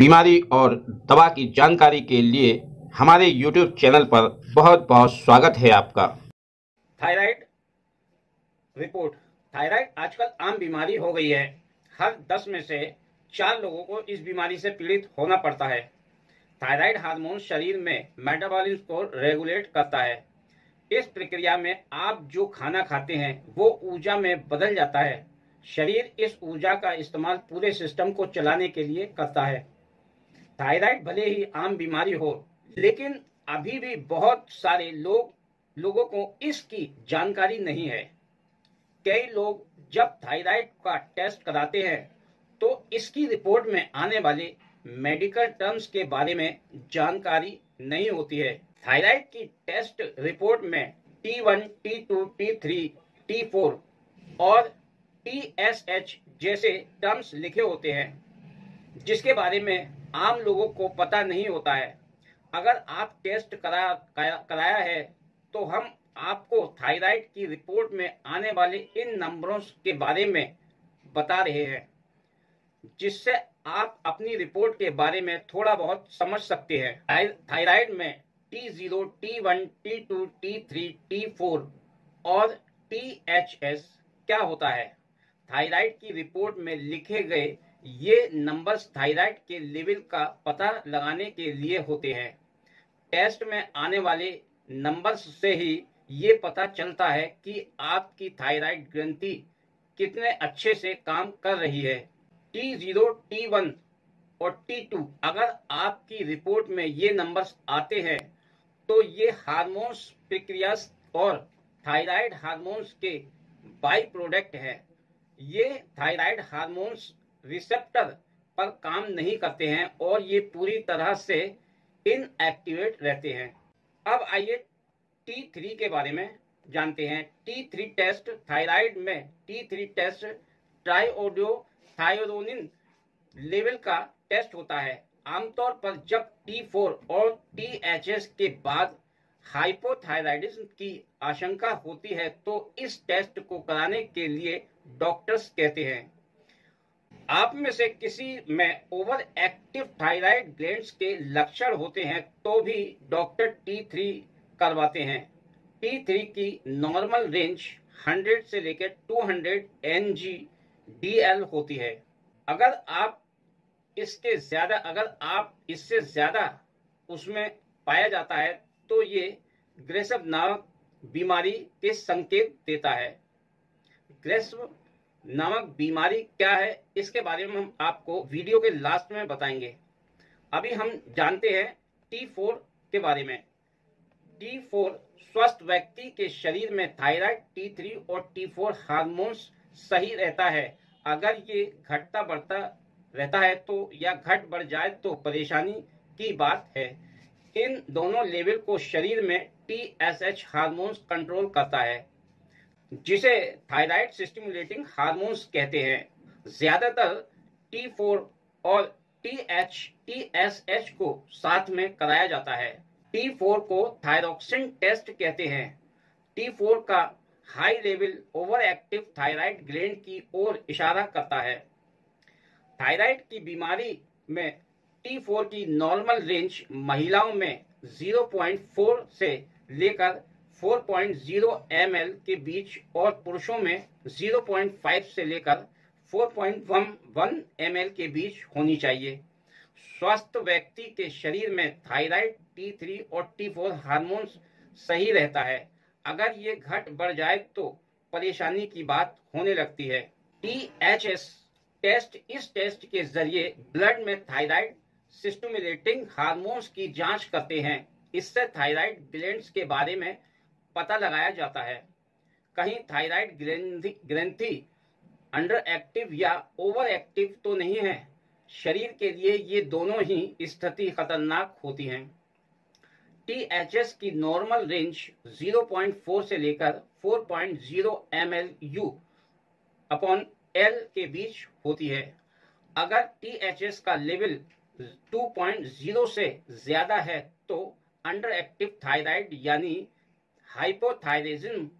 बीमारी और दवा की जानकारी के लिए हमारे YouTube चैनल पर बहुत बहुत स्वागत है आपका। Thyroid report. थायराइड आजकल आम बीमारी हो गई है। हर दस में से चार लोगों को इस बीमारी से पीड़ित होना पड़ता है। थायराइड हार्मोन शरीर में मेटाबॉलिज्म को रेगुलेट करता है। इस प्रक्रिया में आप जो खाना खाते हैं, वो ऊर्जा में बदल जाता है। शरीर इस ऊर्जा का इस्तेमाल पूरे सिस्टम को चलाने के लिए करता है। थायराइड भले ही आम बीमारी हो लेकिन अभी भी बहुत सारे लोग लोगों को इसकी जानकारी नहीं है। कई लोग जब थायराइड का टेस्ट कराते हैं तो इसकी रिपोर्ट में आने वाले मेडिकल टर्म्स के बारे में जानकारी नहीं होती है। थायराइड की टेस्ट रिपोर्ट में T1, T2, T3, T4 और TSH जैसे टर्म्स लिखे होते हैं जिसके बारे में आम लोगों को पता नहीं होता है। अगर आप टेस्ट करा कराया है तो हम आपको थायराइड की रिपोर्ट में आने वाले इन नंबरों के बारे में बता रहे हैं जिससे आप अपनी रिपोर्ट के बारे में थोड़ा बहुत समझ सकते हैं। थायराइड में T0, T1, T2, T3, T4 और THS क्या होता है? थायराइड की रिपोर्ट में लिखे गए ये नंबर्स थायराइड के लेवल का पता लगाने के लिए होते हैं। टेस्ट में आने वाले नंबर्स से ही ये पता चलता है कि आपकी थायराइड ग्रंथि कितने अच्छे से काम कर रही है। टी ज़ीरो टी वन और टी टू अगर आपकी रिपोर्ट में ये नंबर्स आते हैं तो ये हार्मोन्स प्रक्रिया और थायराइड हार्मोन्स के बाई प्रोडक्ट है। ये थायराइड हार्मोन्स रिसेप्टर पर काम नहीं करते हैं और ये पूरी तरह से इनएक्टिवेट रहते हैं। अब आइए टी थ्री के बारे में जानते हैं। टी थ्री टेस्ट थायराइड में T three test triiodothyronine level का टेस्ट होता है। आमतौर पर जब T4 और THS के बाद हाइपोथायराइडिज्म की आशंका होती है तो इस टेस्ट को कराने के लिए डॉक्टर्स कहते हैं। आप में से किसी में ओवर एक्टिव थायराइड ग्लैंड्स के लक्षण होते हैं तो भी डॉक्टर टी थ्री करवाते हैं। टी थ्री की नॉर्मल रेंज 100 से लेकर 200 NG DL होती है। अगर आप इसके ज़्यादा, अगर आप इससे ज़्यादा उसमें पाया जाता है तो ये ग्रेसव नामक बीमारी के संकेत देता है। ग्रेसव नामक बीमारी क्या है, इसके बारे में हम आपको वीडियो के लास्ट में बताएँगे। अभी हम जानते हैं टी फोर के बारे में। टी फोर स्वस्थ व्यक्ति के शरीर में थायराइड टी थ्री और टी फोर हार्मोन्स सही रहता है। अगर ये घटता बढ़ता रहता है तो या घट बढ़ जाए तो परेशानी की बात है। इन दोनों लेवल को शरीर में T S H hormones control करता है। जिसे थायराइड स्टिमुलेटिंग हार्मोन्स कहते हैं। ज़्यादातर टी फोर और T H T S H को साथ में कराया जाता है। टी फोर को थायरोक्सिन टेस्ट कहते हैं। टी फोर का high level over active thyroid gland की ओर इशारा करता है। थायराइड की बीमारी में T4 की नॉर्मल रेंज महिलाओं में 0.4 से लेकर 4.0 ml के बीच और पुरुषों में 0.5 से लेकर 4.11 ml के बीच होनी चाहिए। स्वस्थ व्यक्ति के शरीर में थायराइड T3 और T4 हार्मोन्स सही रहता है। अगर ये घट बढ़ जाए तो परेशानी की बात होने लगती है। THS टेस्ट, इस टेस्ट के ज़रिए ब्लड में थायराइड सिस्टोमिलेटिंग हार्मोन्स की जाँच करते हैं। इससे थायराइड ग्लैंड्स के बारे में पता लगाया जाता है। कहीं थायराइड ग्रंथि अंडर एक्टिव या ओवर एक्टिव तो नहीं है। शरीर के लिए ये दोनों ही स्थिति खतरनाक होती हैं। टीएचएस की नॉर्मल रेंज 0.4 से लेकर 4.0 ml अपॉन एल के बीच होती है। अगर टीएचएस का लेवल 2.0 से ज़्यादा है तो अंडर एक्टिव थायराइड यानी हाइपोथायरिज्म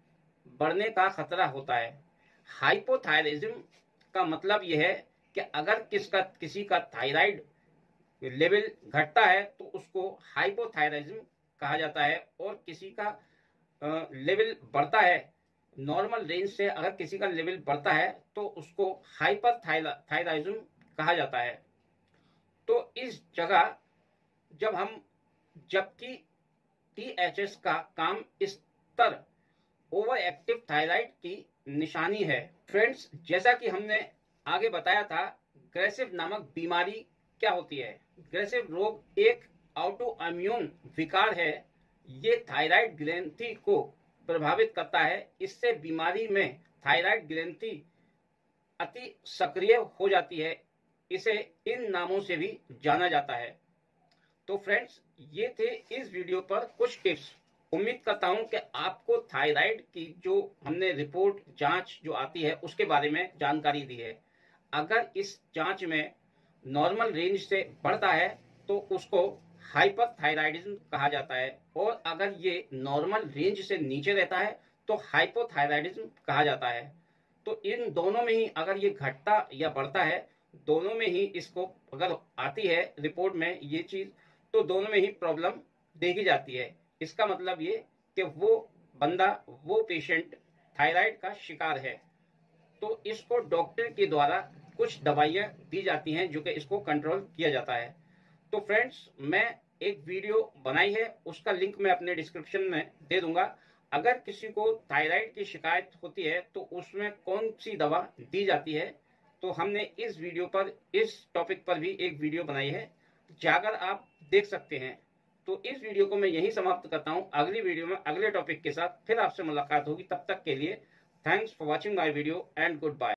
बढ़ने का खतरा होता है। हाइपोथायरिज्म का मतलब यह है कि अगर किसका, किसी का थायराइड लेवल घटता है तो उसको हाइपोथायराइज्म कहा जाता है और किसी का लेवल बढ़ता है, नॉर्मल रेंज से अगर किसी का लेवल बढ़ता है तो उसको हाइपर थायराइज्म कहा जाता है। तो इस जगह जब हम, जबकि टीएचएस का काम स्तर ओवर एक्टिव थायराइड की निशानी है। फ्रेंड्स जैसा कि हमने आगे बताया था ग्रेसिव नामक बीमारी क्या होती है? ग्रेसिव रोग एक ऑटो इम्यून विकार है। ये थायराइड ग्रंथि को प्रभावित करता है। इससे बीमारी में थायराइड ग्रंथि अति सक्रिय हो जाती है। इसे इन नामों से भी जाना जाता है। तो फ्रेंड्स ये थे इस वीडियो पर कुछ टिप्स उम्मीद करता हूँ कि आपको थायराइड की जो हमने रिपोर्ट जाँच जो आती है, उसके बारे में जानकारी दी है। अगर इस जाँच में नॉर्मल रेंज से बढ़ता है तो उसको हाइपर थायराइडिज्म कहा जाता है। और अगर ये नॉर्मल रेंज से नीचे रहता है तो हाइपोथायराइडिज्म कहा जाता है। तो इन दोनों में ही अगर ये घटता या बढ़ता है, दोनों में ही इसको अगर आती है रिपोर्ट में, ये चीज़ तो दोनों में ही प्रॉब्लम देखी जाती है। इसका मतलब ये कि वो बंदा, वो पेशेंट थायराइड का शिकार है। तो इसको डॉक्टर के द्वारा कुछ दवाइयाँ दी जाती हैं जो कि इसको कंट्रोल किया जाता है। तो फ्रेंड्स मैं एक वीडियो बनाई है, उसका लिंक मैं अपने डिस्क्रिप्शन में दे दूँगा। अगर किसी को थायराइड की शिकायत होती है तो उसमें कौन सी दवा दी जाती है? तो हमने इस वीडियो पर, इस टॉपिक पर भी एक वीडियो बनाई है। जाकर आप देख सकते हैं। तो इस वीडियो को मैं यही समाप्त करता हूँ। अगली वीडियो में अगले टॉपिक के साथ फिर आपसे मुलाकात होगी। तब तक के लिए thanks for watching my video and goodbye